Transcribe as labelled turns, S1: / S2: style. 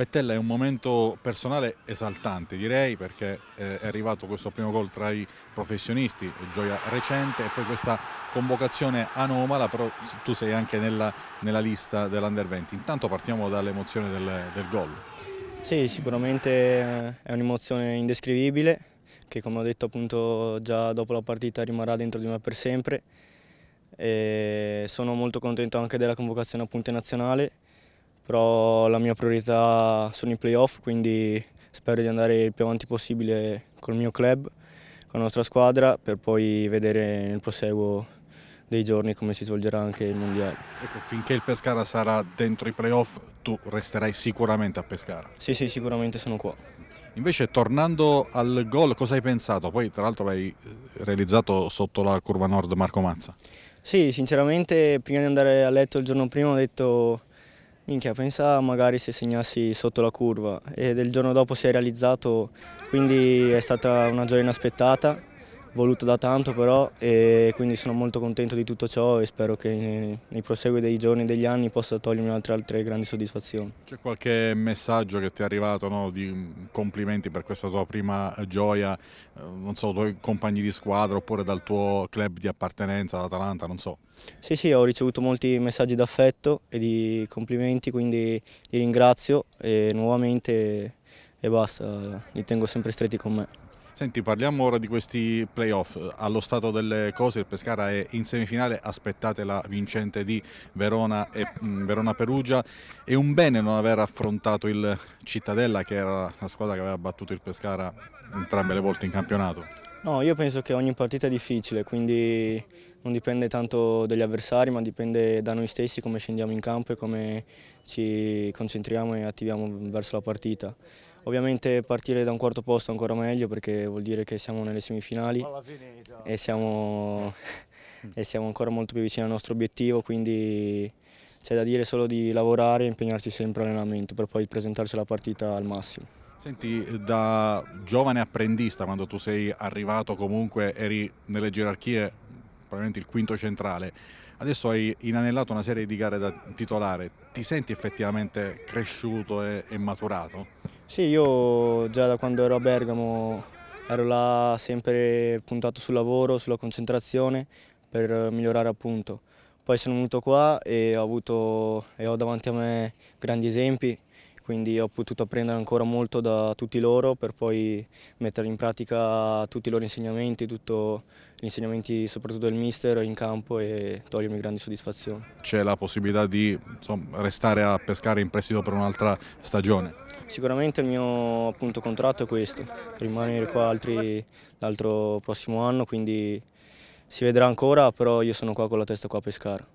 S1: Bettella è un momento personale esaltante direi perché eh, è arrivato questo primo gol tra i professionisti, gioia recente e poi questa convocazione anomala, però tu sei anche nella, nella lista dell'Under 20. Intanto partiamo dall'emozione del, del gol.
S2: Sì, sicuramente eh, è un'emozione indescrivibile che come ho detto appunto già dopo la partita rimarrà dentro di me per sempre. E sono molto contento anche della convocazione appunto nazionale però la mia priorità sono i playoff, quindi spero di andare il più avanti possibile col mio club, con la nostra squadra, per poi vedere nel proseguo dei giorni come si svolgerà anche il Mondiale.
S1: Ecco, finché il Pescara sarà dentro i playoff tu resterai sicuramente a Pescara?
S2: Sì, sì, sicuramente sono qua.
S1: Invece tornando al gol, cosa hai pensato? Poi tra l'altro l'hai realizzato sotto la curva nord Marco Mazza.
S2: Sì, sinceramente prima di andare a letto il giorno prima ho detto Minchia, pensa magari se segnassi sotto la curva e del giorno dopo si è realizzato, quindi è stata una gioia inaspettata voluto da tanto però e quindi sono molto contento di tutto ciò e spero che nei, nei prosegui dei giorni e degli anni possa togliermi altre, altre grandi soddisfazioni.
S1: C'è qualche messaggio che ti è arrivato no, di complimenti per questa tua prima gioia, eh, non so, tuoi compagni di squadra oppure dal tuo club di appartenenza, l'Atalanta, non so?
S2: Sì, sì, ho ricevuto molti messaggi d'affetto e di complimenti, quindi li ringrazio e nuovamente e basta, li tengo sempre stretti con me.
S1: Senti, parliamo ora di questi playoff. Allo stato delle cose il Pescara è in semifinale, aspettate la vincente di Verona e mm, Verona-Perugia. È un bene non aver affrontato il Cittadella, che era la squadra che aveva battuto il Pescara entrambe le volte in campionato.
S2: No, io penso che ogni partita è difficile, quindi non dipende tanto dagli avversari, ma dipende da noi stessi come scendiamo in campo e come ci concentriamo e attiviamo verso la partita. Ovviamente partire da un quarto posto è ancora meglio perché vuol dire che siamo nelle semifinali e siamo, e siamo ancora molto più vicini al nostro obiettivo, quindi c'è da dire solo di lavorare e impegnarsi sempre all'allenamento per poi presentarci alla partita al massimo.
S1: Senti, da giovane apprendista, quando tu sei arrivato comunque eri nelle gerarchie probabilmente il quinto centrale, adesso hai inanellato una serie di gare da titolare, ti senti effettivamente cresciuto e, e maturato?
S2: Sì, io già da quando ero a Bergamo ero là sempre puntato sul lavoro, sulla concentrazione per migliorare appunto. Poi sono venuto qua e ho, avuto, e ho davanti a me grandi esempi, quindi ho potuto apprendere ancora molto da tutti loro per poi mettere in pratica tutti i loro insegnamenti, tutti gli insegnamenti soprattutto del mister in campo e togliermi grandi soddisfazioni.
S1: C'è la possibilità di insomma, restare a pescare in prestito per un'altra stagione?
S2: Sicuramente il mio appunto, contratto è questo, rimanere qua altri l'altro prossimo anno, quindi si vedrà ancora, però io sono qua con la testa qua a pescare.